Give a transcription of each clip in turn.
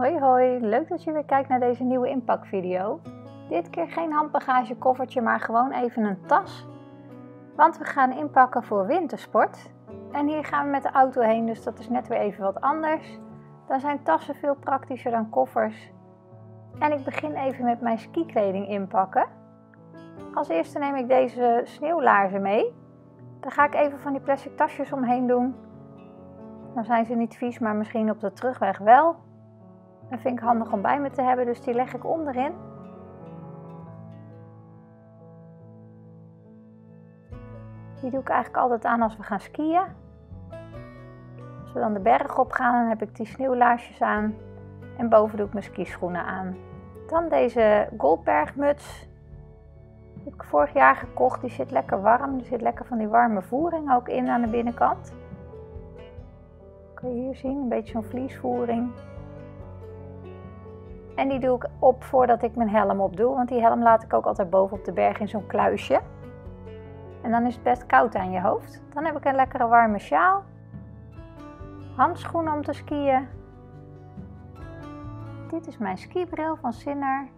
Hoi hoi, leuk dat je weer kijkt naar deze nieuwe inpakvideo. Dit keer geen handbagagekoffertje, maar gewoon even een tas. Want we gaan inpakken voor wintersport. En hier gaan we met de auto heen, dus dat is net weer even wat anders. Dan zijn tassen veel praktischer dan koffers. En ik begin even met mijn skikleding inpakken. Als eerste neem ik deze sneeuwlaarzen mee. Daar ga ik even van die plastic tasjes omheen doen. Dan zijn ze niet vies, maar misschien op de terugweg wel. Dat vind ik handig om bij me te hebben, dus die leg ik onderin. Die doe ik eigenlijk altijd aan als we gaan skiën. Als we dan de berg op gaan, dan heb ik die sneeuwlaarsjes aan. En boven doe ik mijn skischoenen aan. Dan deze Goldbergmuts. Die heb ik vorig jaar gekocht. Die zit lekker warm. Er zit lekker van die warme voering ook in aan de binnenkant. Kun je hier zien, een beetje zo'n vliesvoering. En die doe ik op voordat ik mijn helm op doe. Want die helm laat ik ook altijd boven op de berg in zo'n kluisje. En dan is het best koud aan je hoofd. Dan heb ik een lekkere warme sjaal. Handschoenen om te skiën. Dit is mijn skibril van Sinner.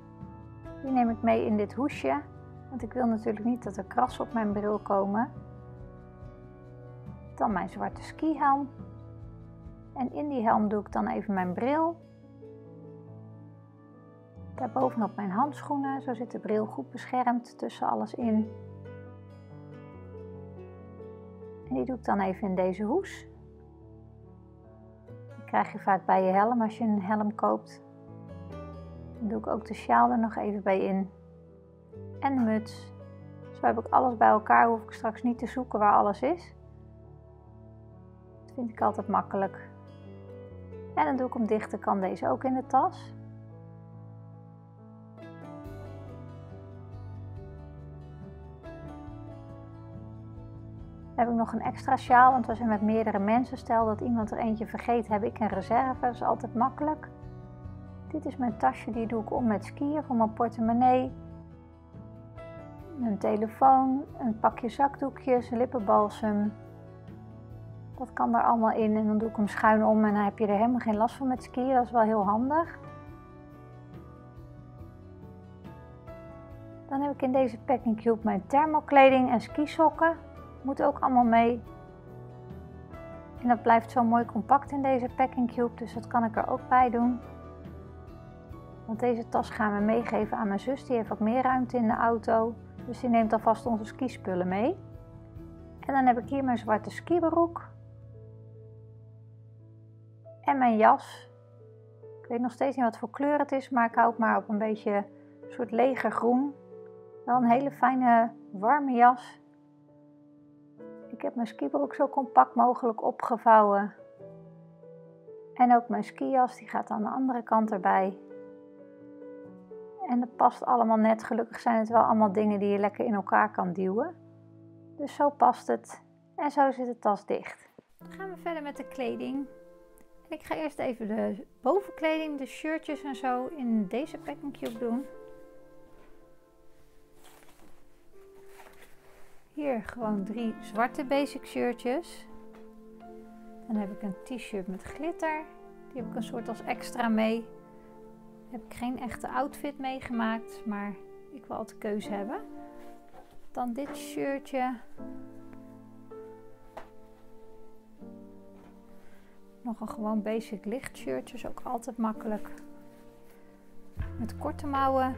Die neem ik mee in dit hoesje. Want ik wil natuurlijk niet dat er krassen op mijn bril komen. Dan mijn zwarte skihelm. En in die helm doe ik dan even mijn bril. Daarbovenop mijn handschoenen. Zo zit de bril goed beschermd tussen alles in. En die doe ik dan even in deze hoes. Die krijg je vaak bij je helm als je een helm koopt. Dan doe ik ook de sjaal er nog even bij in. En de muts. Zo heb ik alles bij elkaar, hoef ik straks niet te zoeken waar alles is. Dat vind ik altijd makkelijk. En dan doe ik hem dichter, kan deze ook in de tas. Heb ik nog een extra sjaal, want we zijn met meerdere mensen. Stel dat iemand er eentje vergeet, heb ik een reserve. Dat is altijd makkelijk. Dit is mijn tasje, die doe ik om met skiën voor mijn portemonnee. Een telefoon, een pakje zakdoekjes, lippenbalsem. Dat kan er allemaal in en dan doe ik hem schuin om en dan heb je er helemaal geen last van met skiën. Dat is wel heel handig. Dan heb ik in deze packing cube mijn thermokleding en skisokken. Moet ook allemaal mee. En dat blijft zo mooi compact in deze packing cube, dus dat kan ik er ook bij doen. Want deze tas gaan we meegeven aan mijn zus, die heeft wat meer ruimte in de auto. Dus die neemt alvast onze skispullen mee. En dan heb ik hier mijn zwarte skibroek. En mijn jas. Ik weet nog steeds niet wat voor kleur het is, maar ik hou het maar op een beetje een soort legergroen. Wel een hele fijne warme jas. Ik heb mijn skibroek zo compact mogelijk opgevouwen. En ook mijn skijas, die gaat aan de andere kant erbij. En dat past allemaal net. Gelukkig zijn het wel allemaal dingen die je lekker in elkaar kan duwen. Dus zo past het. En zo zit de tas dicht. Dan gaan we verder met de kleding. Ik ga eerst even de bovenkleding, de shirtjes en zo in deze packing cube doen. Hier gewoon drie zwarte basic shirtjes. Dan heb ik een t-shirt met glitter. Die heb ik een soort als extra mee. Heb ik geen echte outfit meegemaakt, maar ik wil altijd keuze hebben. Dan dit shirtje. Nog een gewoon basic licht shirtje, is ook altijd makkelijk. Met korte mouwen.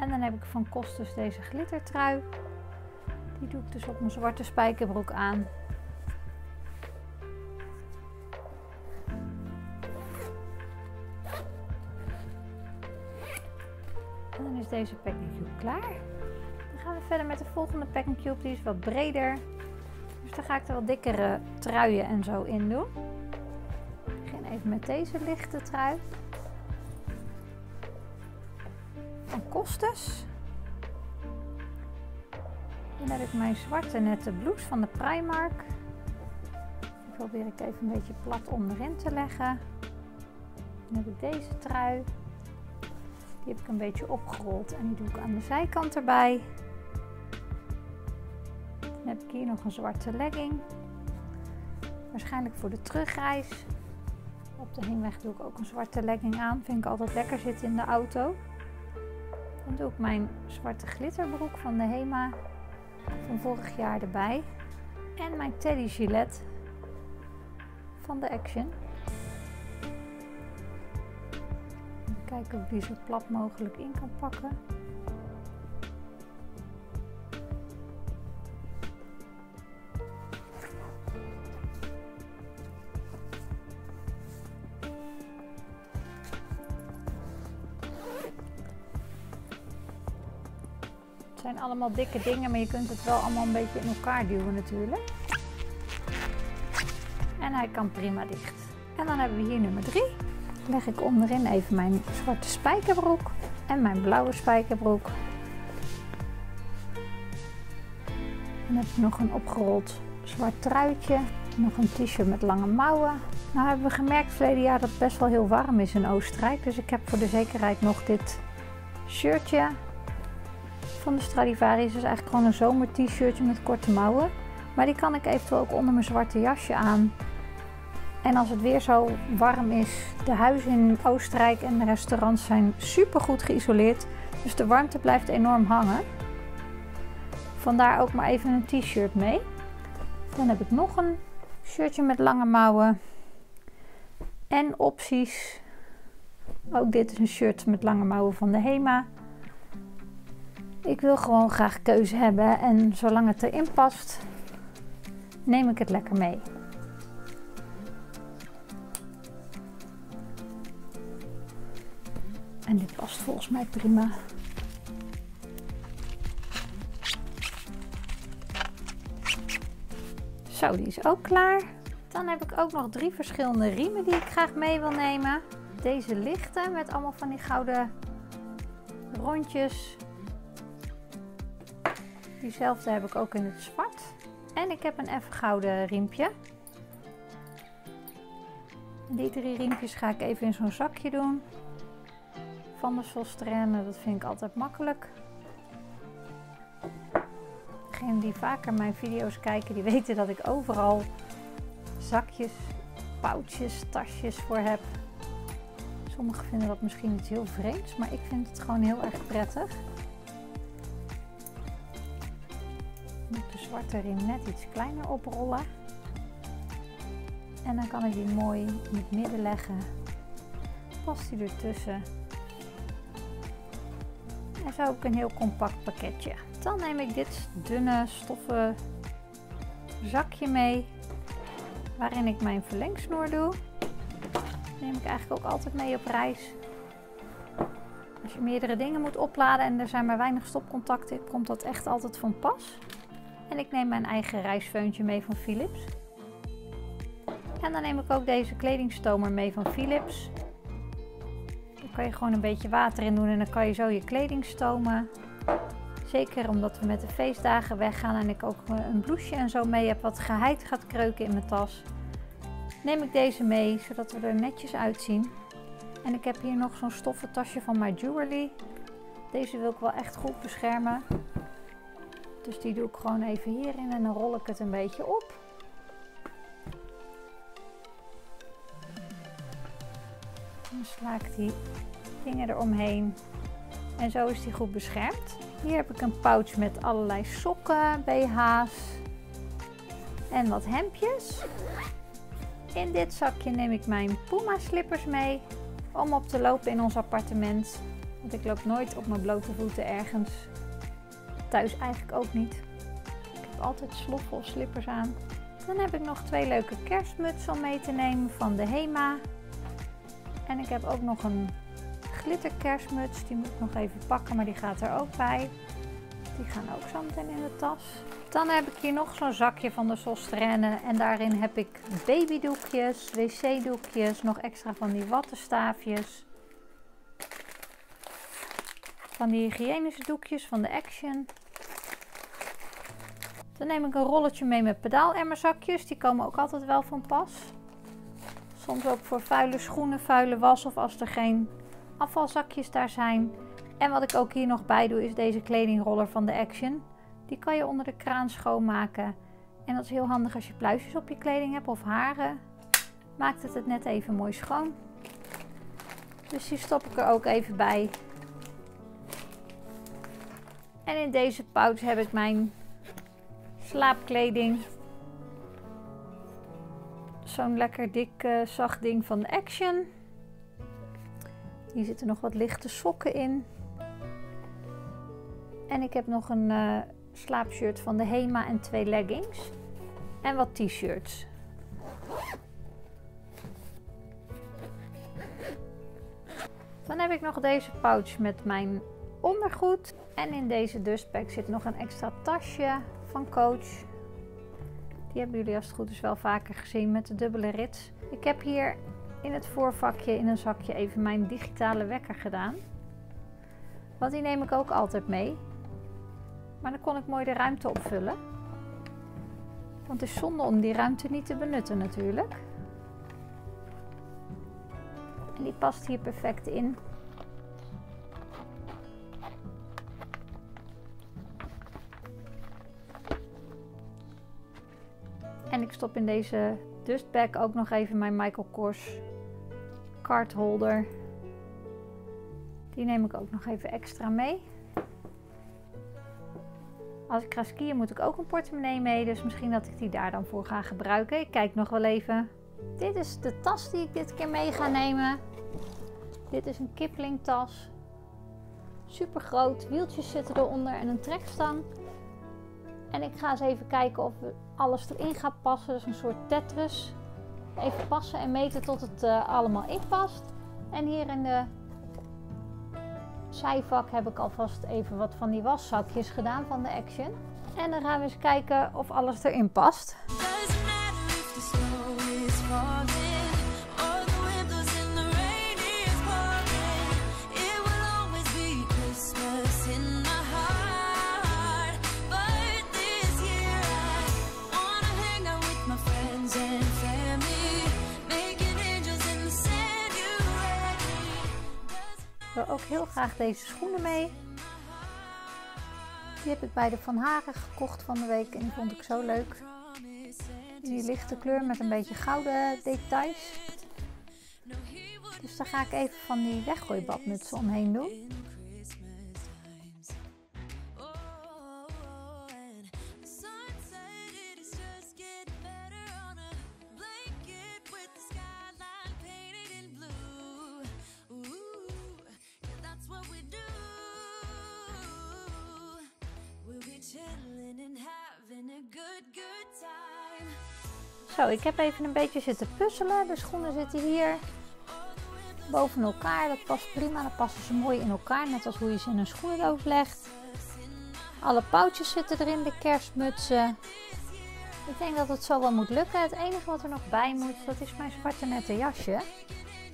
En dan heb ik van Kostus deze glittertrui. Die doe ik dus op mijn zwarte spijkerbroek aan. En dan is deze packing cube klaar. Dan gaan we verder met de volgende packing cube. Die is wat breder. Dus dan ga ik er wat dikkere truien en zo in doen. Ik begin even met deze lichte trui. Van Kostes. Dan heb ik mijn zwarte nette blouse van de Primark. Die probeer ik even een beetje plat onderin te leggen. Dan heb ik deze trui. Die heb ik een beetje opgerold en die doe ik aan de zijkant erbij. Dan heb ik hier nog een zwarte legging. Waarschijnlijk voor de terugreis. Op de heenweg doe ik ook een zwarte legging aan. Vind ik altijd lekker zitten in de auto. Dan doe ik mijn zwarte glitterbroek van de Hema van vorig jaar erbij. En mijn Teddy Gillette van de Action. Kijken of ik die zo plat mogelijk in kan pakken. Het zijn allemaal dikke dingen, maar je kunt het wel allemaal een beetje in elkaar duwen natuurlijk. En hij kan prima dicht. En dan hebben we hier nummer 3. Leg ik onderin even mijn zwarte spijkerbroek en mijn blauwe spijkerbroek. Dan heb ik nog een opgerold zwart truitje. Nog een t-shirt met lange mouwen. Nou hebben we gemerkt verleden jaar dat het best wel heel warm is in Oostenrijk. Dus ik heb voor de zekerheid nog dit shirtje van de Stradivarius. is eigenlijk gewoon een zomer t-shirtje met korte mouwen. Maar die kan ik eventueel ook onder mijn zwarte jasje aan. En als het weer zo warm is, de huizen in Oostenrijk en de restaurants zijn super goed geïsoleerd. Dus de warmte blijft enorm hangen. Vandaar ook maar even een t-shirt mee. Dan heb ik nog een shirtje met lange mouwen. En opties. Ook dit is een shirt met lange mouwen van de Hema. Ik wil gewoon graag keuze hebben en zolang het erin past, neem ik het lekker mee. En dit past volgens mij prima. Zo, die is ook klaar. Dan heb ik ook nog drie verschillende riemen die ik graag mee wil nemen. Deze lichte met allemaal van die gouden rondjes. Diezelfde heb ik ook in het zwart. En ik heb een even gouden riempje. Die drie riempjes ga ik even in zo'n zakje doen. Van de Sostrenne, dat vind ik altijd makkelijk. Degenen die vaker mijn video's kijken, die weten dat ik overal zakjes, pouwtjes, tasjes voor heb. Sommigen vinden dat misschien iets heel vreemds, maar ik vind het gewoon heel erg prettig. Riem net iets kleiner oprollen. En dan kan ik die mooi in het midden leggen. Past die ertussen. En zo ook een heel compact pakketje. Dan neem ik dit dunne stoffen zakje mee. Waarin ik mijn verlengsnoer doe. neem ik eigenlijk ook altijd mee op reis. Als je meerdere dingen moet opladen en er zijn maar weinig stopcontacten, komt dat echt altijd van pas. En ik neem mijn eigen reisfeuntje mee van Philips. En dan neem ik ook deze kledingstomer mee van Philips. Daar kan je gewoon een beetje water in doen en dan kan je zo je kleding stomen. Zeker omdat we met de feestdagen weggaan en ik ook een blouseje en zo mee heb wat geheid gaat kreuken in mijn tas. Neem ik deze mee zodat we er netjes uitzien. En ik heb hier nog zo'n stoffen tasje van My Jewelry. Deze wil ik wel echt goed beschermen. Dus die doe ik gewoon even hierin en dan rol ik het een beetje op. Dan sla ik die dingen eromheen. En zo is die goed beschermd. Hier heb ik een pouch met allerlei sokken, BH's en wat hemdjes. In dit zakje neem ik mijn Puma slippers mee om op te lopen in ons appartement. Want ik loop nooit op mijn blote voeten ergens Thuis eigenlijk ook niet. Ik heb altijd sloffen of slippers aan. Dan heb ik nog twee leuke kerstmutsen om mee te nemen van de Hema. En ik heb ook nog een glitterkerstmuts. Die moet ik nog even pakken, maar die gaat er ook bij. Die gaan ook zo meteen in de tas. Dan heb ik hier nog zo'n zakje van de Sostrenne. En daarin heb ik babydoekjes, wc-doekjes, nog extra van die wattenstaafjes. Van die hygiënische doekjes van de Action. Dan neem ik een rolletje mee met pedaalemmerzakjes. Die komen ook altijd wel van pas. Soms ook voor vuile schoenen, vuile was of als er geen afvalzakjes daar zijn. En wat ik ook hier nog bij doe is deze kledingroller van de Action. Die kan je onder de kraan schoonmaken. En dat is heel handig als je pluisjes op je kleding hebt of haren. maakt het het net even mooi schoon. Dus die stop ik er ook even bij. En in deze pouch heb ik mijn slaapkleding. Zo'n lekker dik uh, zacht ding van Action. Hier zitten nog wat lichte sokken in. En ik heb nog een uh, slaapshirt van de Hema en twee leggings. En wat t-shirts. Dan heb ik nog deze pouch met mijn ondergoed. En in deze dustbag zit nog een extra tasje van Coach. Die hebben jullie als het goed is wel vaker gezien met de dubbele rits. Ik heb hier in het voorvakje in een zakje even mijn digitale wekker gedaan. Want die neem ik ook altijd mee. Maar dan kon ik mooi de ruimte opvullen. Want het is zonde om die ruimte niet te benutten natuurlijk. En die past hier perfect in. Ik stop in deze dustbag ook nog even mijn Michael Kors cardholder. Die neem ik ook nog even extra mee. Als ik ga skiën moet ik ook een portemonnee mee, dus misschien dat ik die daar dan voor ga gebruiken. Ik kijk nog wel even. Dit is de tas die ik dit keer mee ga nemen. Dit is een Kipling tas. Super groot, wieltjes zitten eronder en een trekstang. En ik ga eens even kijken of alles erin gaat passen. Dus een soort Tetris. Even passen en meten tot het uh, allemaal inpast. En hier in de zijvak heb ik alvast even wat van die waszakjes gedaan van de Action. En dan gaan we eens kijken of alles erin past. Ook heel graag deze schoenen mee. Die heb ik bij de Van Haren gekocht van de week en die vond ik zo leuk. Die lichte kleur met een beetje gouden details. Dus daar ga ik even van die weggooibadmutsen omheen doen. Zo, ik heb even een beetje zitten puzzelen. De schoenen zitten hier boven elkaar. Dat past prima. Dan passen ze mooi in elkaar. Net als hoe je ze in een schoenendoos legt. Alle poutjes zitten erin. De kerstmutsen. Ik denk dat het zo wel moet lukken. Het enige wat er nog bij moet, dat is mijn zwarte nette jasje.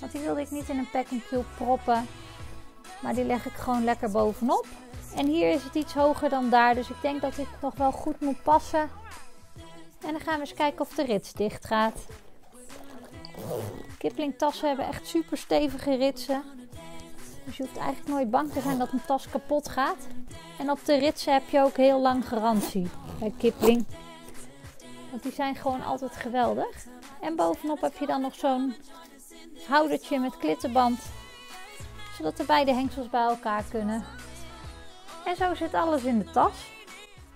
Want die wilde ik niet in een packing cube proppen. Maar die leg ik gewoon lekker bovenop. En hier is het iets hoger dan daar. Dus ik denk dat dit nog wel goed moet passen. En dan gaan we eens kijken of de rits dicht gaat. Kipling tassen hebben echt super stevige ritsen. Dus je hoeft eigenlijk nooit bang te zijn dat een tas kapot gaat. En op de ritsen heb je ook heel lang garantie bij Kipling. Want die zijn gewoon altijd geweldig. En bovenop heb je dan nog zo'n houdertje met klittenband. Zodat de beide hengsels bij elkaar kunnen. En zo zit alles in de tas.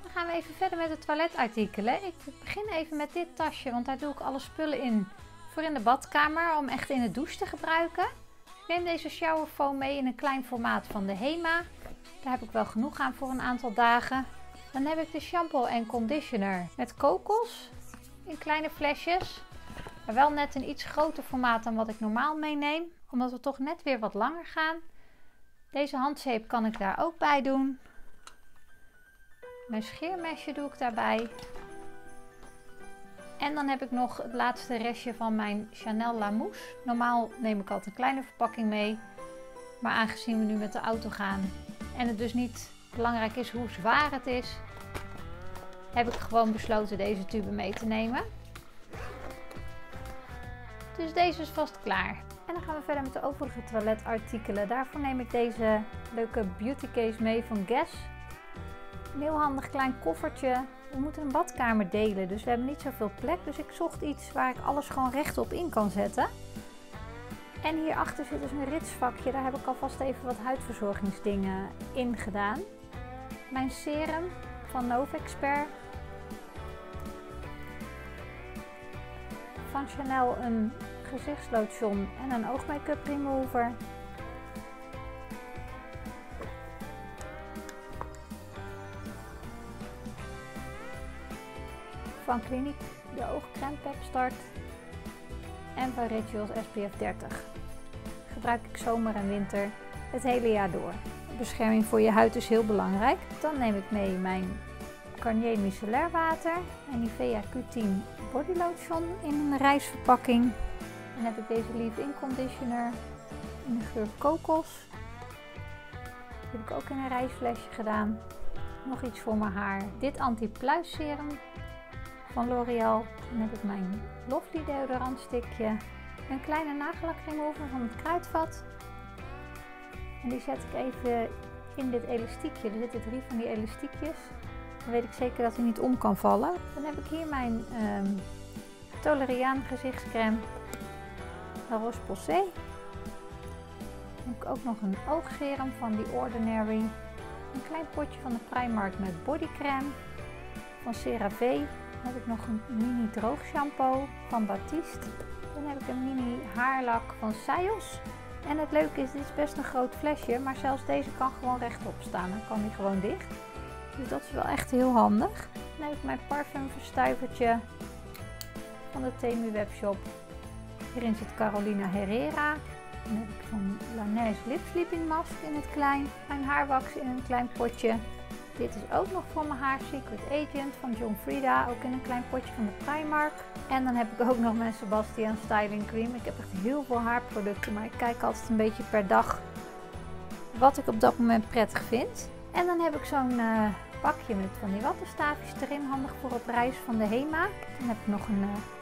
Dan gaan we even verder met de toiletartikelen. Ik begin even met dit tasje, want daar doe ik alle spullen in voor in de badkamer om echt in de douche te gebruiken. Ik neem deze showerfoam mee in een klein formaat van de Hema. Daar heb ik wel genoeg aan voor een aantal dagen. Dan heb ik de shampoo en conditioner met kokos in kleine flesjes. Maar wel net een iets groter formaat dan wat ik normaal meeneem. Omdat we toch net weer wat langer gaan. Deze handzeep kan ik daar ook bij doen. Mijn scheermesje doe ik daarbij. En dan heb ik nog het laatste restje van mijn Chanel La Mousse. Normaal neem ik altijd een kleine verpakking mee. Maar aangezien we nu met de auto gaan en het dus niet belangrijk is hoe zwaar het is, heb ik gewoon besloten deze tube mee te nemen. Dus deze is vast klaar. En dan gaan we verder met de overige toiletartikelen. Daarvoor neem ik deze leuke beauty case mee van Guess. Een heel handig klein koffertje we moeten een badkamer delen, dus we hebben niet zoveel plek. Dus ik zocht iets waar ik alles gewoon rechtop in kan zetten. En hierachter zit dus een ritsvakje, daar heb ik alvast even wat huidverzorgingsdingen in gedaan. Mijn serum van Novexpert. Van Chanel een gezichtslotion en een oogmake-up remover. Van Clinique de oogcrème Pep Start. En van Rituals SPF 30. Gebruik ik zomer en winter het hele jaar door. Bescherming voor je huid is heel belangrijk. Dan neem ik mee mijn Garnier Micellair water en Nivea Q10 Body Lotion in een reisverpakking. Dan heb ik deze leave-in conditioner in de geur kokos. Die heb ik ook in een reisflesje gedaan. Nog iets voor mijn haar. Dit anti-pluis serum van L'Oreal. Dan heb ik mijn Lovely deodorant stickje. Een kleine nagellak remover van het kruidvat. En die zet ik even in dit elastiekje. Er zitten drie van die elastiekjes. Dan weet ik zeker dat hij niet om kan vallen. Dan heb ik hier mijn um, Toleriaan gezichtscreme. La Roche-Posay. Heb ik ook nog een oogserum van The Ordinary. Een klein potje van de Primark met bodycreme van CeraVe. Heb ik nog een mini droog shampoo van Batiste. Dan heb ik een mini haarlak van Sayos. En het leuke is, dit is best een groot flesje, maar zelfs deze kan gewoon rechtop staan. Dan kan die gewoon dicht. Dus dat is wel echt heel handig. Dan heb ik mijn parfumverstuivertje van de Temu webshop. Hierin zit Carolina Herrera. Dan heb ik van Laneige Lip Sleeping Mask in het klein. Mijn haarwax in een klein potje. Dit is ook nog voor mijn haar Secret Agent van John Frieda, ook in een klein potje van de Primark. En dan heb ik ook nog mijn Sebastian Styling Cream. Ik heb echt heel veel haarproducten, maar ik kijk altijd een beetje per dag wat ik op dat moment prettig vind. En dan heb ik zo'n uh, pakje met van die wattenstaafjes erin, handig voor op reis van de HEMA. Dan heb ik nog een, uh,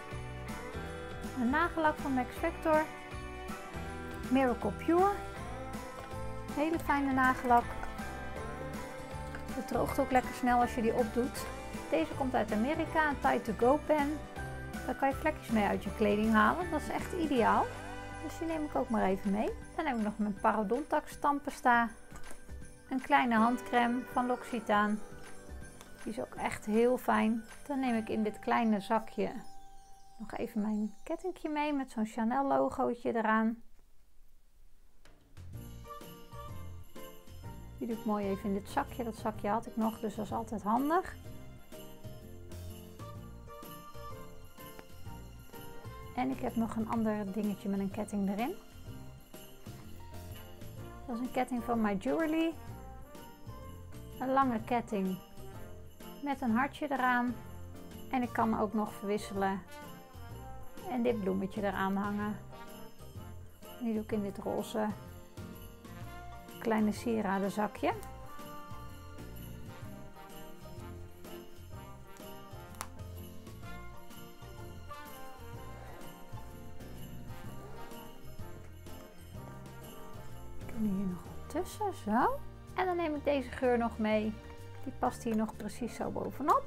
een nagellak van Max Factor. Miracle Pure. Hele fijne nagellak. Het droogt ook lekker snel als je die opdoet. Deze komt uit Amerika, een Tide to Go pen. Daar kan je vlekjes mee uit je kleding halen. Dat is echt ideaal. Dus die neem ik ook maar even mee. Dan heb ik nog mijn Parodontax staan. Een kleine handcrème van L'Occitane. Die is ook echt heel fijn. Dan neem ik in dit kleine zakje nog even mijn kettingje mee met zo'n Chanel logootje eraan. Die doe ik mooi even in dit zakje. Dat zakje had ik nog, dus dat is altijd handig. En ik heb nog een ander dingetje met een ketting erin. Dat is een ketting van My Jewelry. Een lange ketting met een hartje eraan. En ik kan ook nog verwisselen en dit bloemetje eraan hangen. Die doe ik in dit roze kleine sieradenzakje. Kunnen hier nog tussen, zo. En dan neem ik deze geur nog mee. Die past hier nog precies zo bovenop.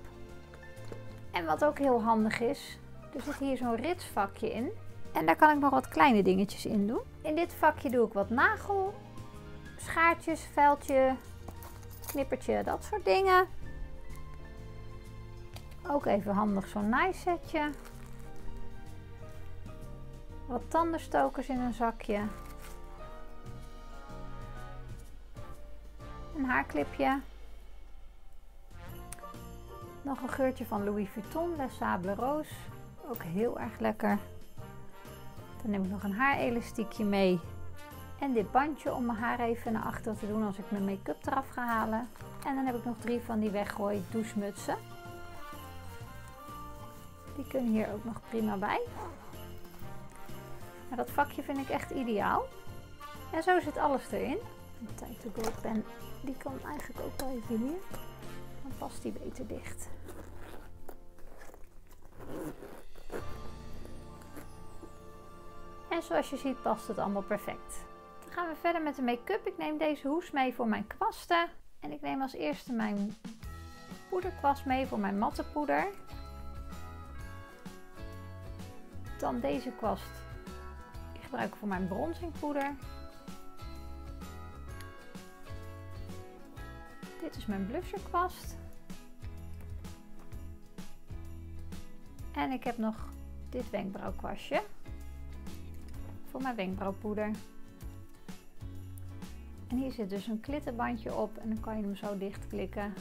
En wat ook heel handig is, er zit hier zo'n ritsvakje in. En daar kan ik nog wat kleine dingetjes in doen. In dit vakje doe ik wat nagel schaartjes, veldje, knippertje, dat soort dingen. Ook even handig zo'n naaisetje. Wat tandenstokers in een zakje. Een haarklipje. Nog een geurtje van Louis Vuitton, Les Sable Rose. Ook heel erg lekker. Dan neem ik nog een haarelastiekje mee en dit bandje om mijn haar even naar achter te doen als ik mijn make-up eraf ga halen. En dan heb ik nog drie van die weggooi douchemutsen. Die kunnen hier ook nog prima bij. Maar dat vakje vind ik echt ideaal. En zo zit alles erin. De Tijd pen, die kan eigenlijk ook wel even hier. Dan past die beter dicht. En zoals je ziet past het allemaal perfect gaan we verder met de make-up. Ik neem deze hoes mee voor mijn kwasten. En ik neem als eerste mijn poederkwast mee voor mijn mattenpoeder. Dan deze kwast. Die gebruik ik voor mijn bronzingpoeder. Dit is mijn blusherkwast. En ik heb nog dit wenkbrauwkwastje voor mijn wenkbrauwpoeder. En hier zit dus een klittenbandje op en dan kan je hem zo dichtklikken.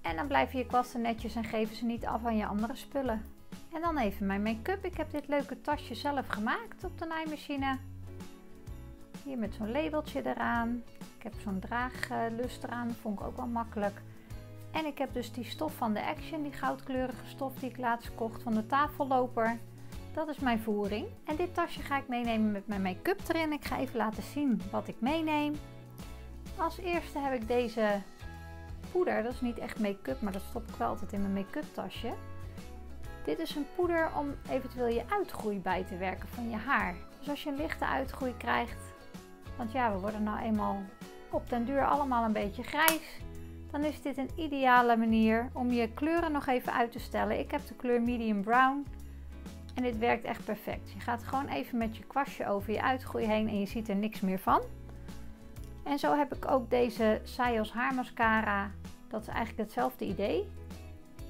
En dan blijven je kwasten netjes en geven ze niet af aan je andere spullen. En dan even mijn make-up. Ik heb dit leuke tasje zelf gemaakt op de naaimachine. Hier met zo'n labeltje eraan. Ik heb zo'n draaglust eraan, vond ik ook wel makkelijk. En ik heb dus die stof van de Action, die goudkleurige stof die ik laatst kocht van de tafelloper. Dat is mijn voering. En dit tasje ga ik meenemen met mijn make-up erin. Ik ga even laten zien wat ik meeneem. Als eerste heb ik deze poeder. Dat is niet echt make-up, maar dat stop ik wel altijd in mijn make-up tasje. Dit is een poeder om eventueel je uitgroei bij te werken van je haar. Dus als je een lichte uitgroei krijgt, want ja, we worden nou eenmaal op den duur allemaal een beetje grijs. Dan is dit een ideale manier om je kleuren nog even uit te stellen. Ik heb de kleur medium brown. En dit werkt echt perfect. Je gaat gewoon even met je kwastje over je uitgroei heen en je ziet er niks meer van. En zo heb ik ook deze Sayos haarmascara. Dat is eigenlijk hetzelfde idee.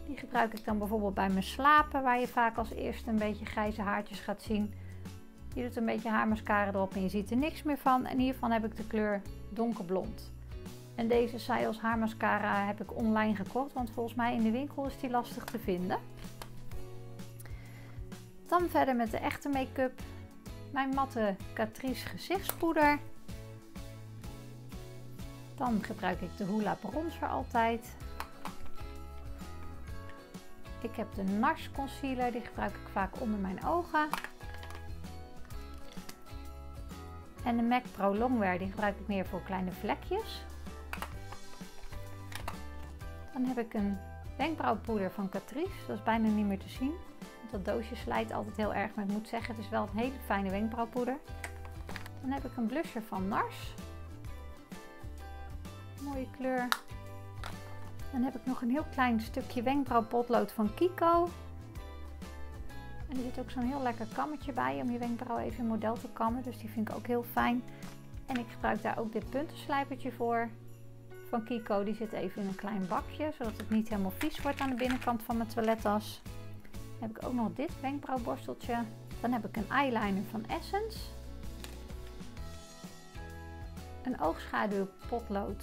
Die gebruik ik dan bijvoorbeeld bij mijn slapen, waar je vaak als eerste een beetje grijze haartjes gaat zien. Je doet een beetje haarmascara erop en je ziet er niks meer van. En hiervan heb ik de kleur donkerblond. En deze Sayos haarmascara heb ik online gekocht, want volgens mij in de winkel is die lastig te vinden. Dan verder met de echte make-up. Mijn matte Catrice gezichtspoeder. Dan gebruik ik de Hoola bronzer altijd. Ik heb de NARS concealer, die gebruik ik vaak onder mijn ogen. En de MAC Pro Longwear, die gebruik ik meer voor kleine vlekjes. Dan heb ik een wenkbrauwpoeder van Catrice, dat is bijna niet meer te zien dat doosje slijt altijd heel erg, maar ik moet zeggen, het is wel een hele fijne wenkbrauwpoeder. Dan heb ik een blusher van NARS. Mooie kleur. Dan heb ik nog een heel klein stukje wenkbrauwpotlood van Kiko. En er zit ook zo'n heel lekker kammetje bij om je wenkbrauw even in model te kammen. Dus die vind ik ook heel fijn. En ik gebruik daar ook dit puntenslijpertje voor. Van Kiko, die zit even in een klein bakje, zodat het niet helemaal vies wordt aan de binnenkant van mijn toilettas heb ik ook nog dit wenkbrauwborsteltje. Dan heb ik een eyeliner van Essence. Een oogschaduwpotlood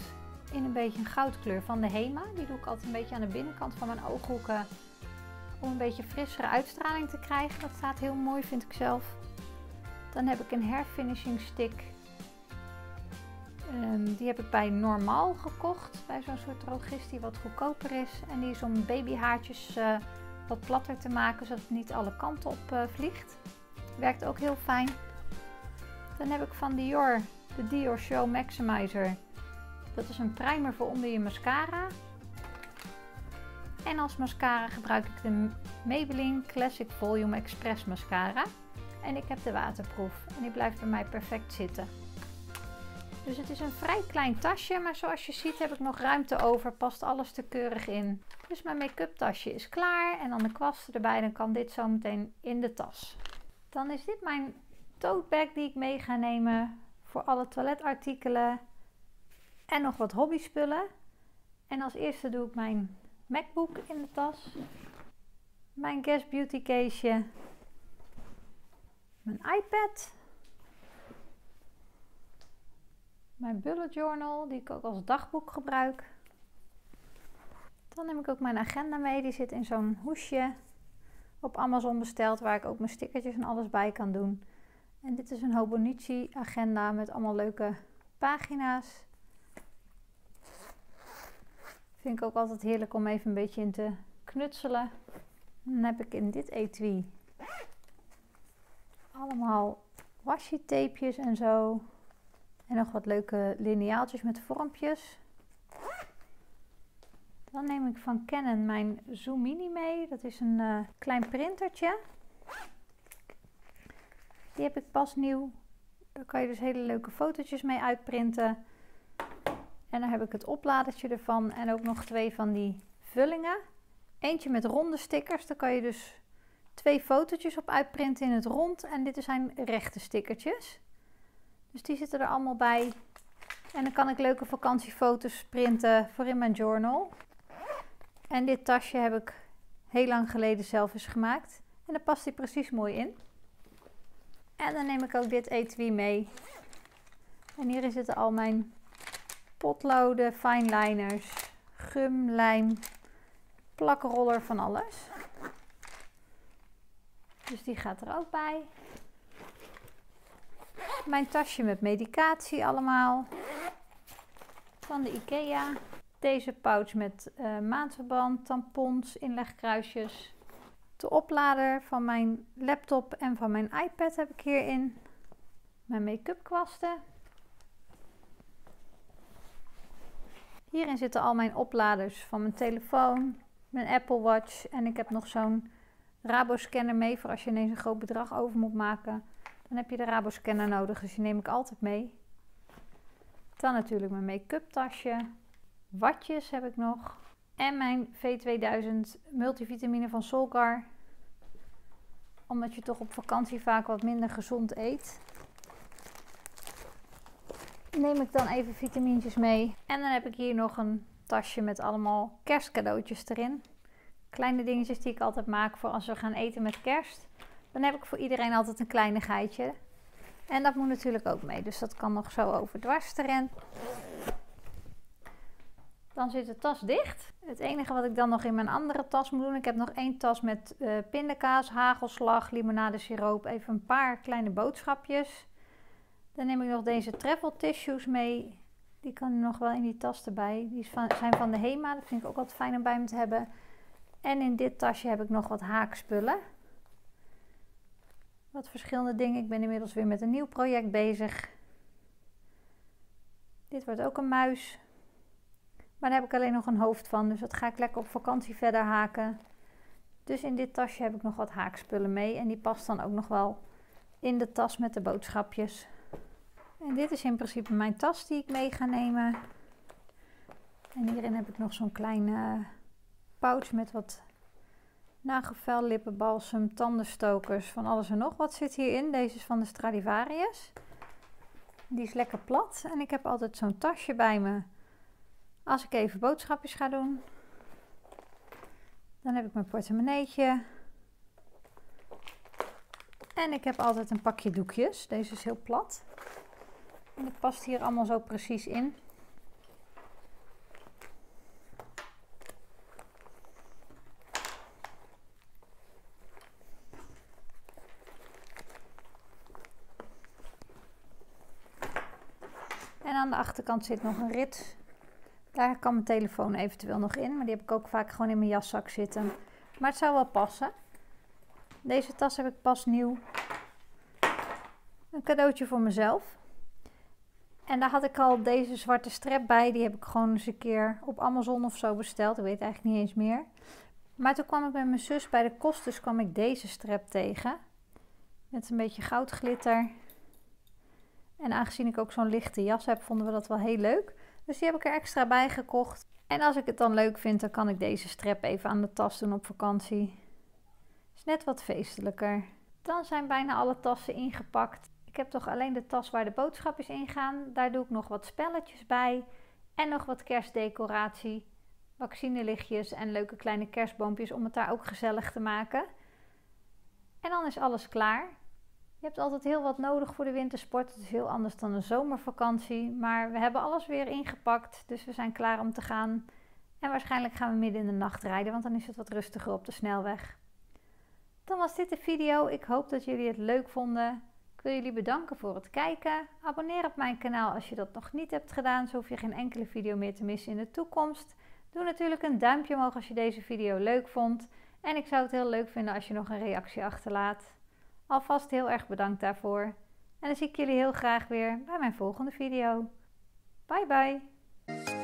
in een beetje een goudkleur van de Hema. Die doe ik altijd een beetje aan de binnenkant van mijn ooghoeken. Om een beetje frissere uitstraling te krijgen. Dat staat heel mooi vind ik zelf. Dan heb ik een hair finishing stick. Um, die heb ik bij Normaal gekocht. Bij zo'n soort drogist die wat goedkoper is. En die is om babyhaartjes uh, wat platter te maken, zodat het niet alle kanten op uh, vliegt. Werkt ook heel fijn. Dan heb ik van Dior de Dior Show Maximizer. Dat is een primer voor onder je mascara. En als mascara gebruik ik de Maybelline Classic Volume Express mascara. En ik heb de waterproef en die blijft bij mij perfect zitten. Dus het is een vrij klein tasje, maar zoals je ziet heb ik nog ruimte over, past alles te keurig in. Dus mijn make-up tasje is klaar en dan de kwasten erbij, dan kan dit zo meteen in de tas. Dan is dit mijn tote bag die ik mee ga nemen voor alle toiletartikelen en nog wat hobbyspullen. En als eerste doe ik mijn MacBook in de tas, mijn Guess Beauty caseje, mijn iPad mijn bullet journal, die ik ook als dagboek gebruik. Dan neem ik ook mijn agenda mee, die zit in zo'n hoesje op Amazon besteld, waar ik ook mijn stickertjes en alles bij kan doen. En dit is een Hobonichi agenda met allemaal leuke pagina's. Vind ik ook altijd heerlijk om even een beetje in te knutselen. Dan heb ik in dit etui allemaal washi tapejes en zo. En nog wat leuke lineaaltjes met vormpjes. Dan neem ik van Canon mijn Zoom Mini mee. Dat is een uh, klein printertje. Die heb ik pas nieuw. Daar kan je dus hele leuke fotootjes mee uitprinten. En En dan heb ik het opladertje ervan en ook nog twee van die vullingen. Eentje met ronde stickers, daar kan je dus twee fotootjes op uitprinten in het rond. En dit zijn rechte stickertjes. Dus die zitten er allemaal bij. En dan kan ik leuke vakantiefoto's printen voor in mijn journal. En dit tasje heb ik heel lang geleden zelf eens gemaakt. En daar past hij precies mooi in. En dan neem ik ook dit etui mee. En hierin zitten al mijn potloden, fineliners, gum, lijm, plakroller, van alles. Dus die gaat er ook bij. Mijn tasje met medicatie allemaal. Van de Ikea. Deze pouch met uh, maandverband, tampons, inlegkruisjes. De oplader van mijn laptop en van mijn iPad heb ik hierin. Mijn make-up kwasten. Hierin zitten al mijn opladers van mijn telefoon, mijn Apple Watch en ik heb nog zo'n Rabo-scanner mee voor als je ineens een groot bedrag over moet maken. Dan heb je de Rabo-scanner nodig, dus die neem ik altijd mee. Dan natuurlijk mijn make-up tasje. Watjes heb ik nog. En mijn V2000 multivitamine van Solgar. Omdat je toch op vakantie vaak wat minder gezond eet. Neem ik dan even vitamintjes mee. En dan heb ik hier nog een tasje met allemaal kerstcadeautjes erin. Kleine dingetjes die ik altijd maak voor als we gaan eten met kerst. Dan heb ik voor iedereen altijd een kleinigheidje. En dat moet natuurlijk ook mee. Dus dat kan nog zo over dwars erin. Dan zit de tas dicht. Het enige wat ik dan nog in mijn andere tas moet doen. Ik heb nog één tas met uh, pindakaas, hagelslag, limonade siroop. Even een paar kleine boodschapjes. Dan neem ik nog deze travel tissues mee. Die kan nog wel in die tas erbij. Die zijn van de HEMA. Dat vind ik ook altijd fijn om bij me te hebben. En in dit tasje heb ik nog wat haakspullen. Wat verschillende dingen. Ik ben inmiddels weer met een nieuw project bezig. Dit wordt ook een muis. Maar daar heb ik alleen nog een hoofd van. Dus dat ga ik lekker op vakantie verder haken. Dus in dit tasje heb ik nog wat haakspullen mee. En die past dan ook nog wel in de tas met de boodschapjes. En dit is in principe mijn tas die ik mee ga nemen. En hierin heb ik nog zo'n kleine pouch met wat nagelvel, lippenbalsem, tandenstokers, van alles en nog wat zit hierin. Deze is van de Stradivarius. Die is lekker plat en ik heb altijd zo'n tasje bij me. Als ik even boodschapjes ga doen, dan heb ik mijn portemonneetje. En ik heb altijd een pakje doekjes. Deze is heel plat. En het past hier allemaal zo precies in. Aan de achterkant zit nog een rit. Daar kan mijn telefoon eventueel nog in, maar die heb ik ook vaak gewoon in mijn jaszak zitten. Maar het zou wel passen. Deze tas heb ik pas nieuw. Een cadeautje voor mezelf. En daar had ik al deze zwarte strep bij. Die heb ik gewoon eens een keer op Amazon of zo besteld. Ik weet eigenlijk niet eens meer. Maar toen kwam ik met mijn zus bij de kosters kwam ik deze strep tegen. Met een beetje goudglitter. En aangezien ik ook zo'n lichte jas heb, vonden we dat wel heel leuk. Dus die heb ik er extra bij gekocht. En als ik het dan leuk vind, dan kan ik deze strep even aan de tas doen op vakantie. Is net wat feestelijker. Dan zijn bijna alle tassen ingepakt. Ik heb toch alleen de tas waar de boodschapjes in gaan. Daar doe ik nog wat spelletjes bij. En nog wat kerstdecoratie. Vaccinelichtjes en leuke kleine kerstboompjes om het daar ook gezellig te maken. En dan is alles klaar. Je hebt altijd heel wat nodig voor de wintersport. Het is heel anders dan een zomervakantie. Maar we hebben alles weer ingepakt. Dus we zijn klaar om te gaan. En waarschijnlijk gaan we midden in de nacht rijden, want dan is het wat rustiger op de snelweg. Dan was dit de video. Ik hoop dat jullie het leuk vonden. Ik wil jullie bedanken voor het kijken. Abonneer op mijn kanaal als je dat nog niet hebt gedaan. Zo hoef je geen enkele video meer te missen in de toekomst. Doe natuurlijk een duimpje omhoog als je deze video leuk vond. En ik zou het heel leuk vinden als je nog een reactie achterlaat. Alvast heel erg bedankt daarvoor. En dan zie ik jullie heel graag weer bij mijn volgende video. Bye bye!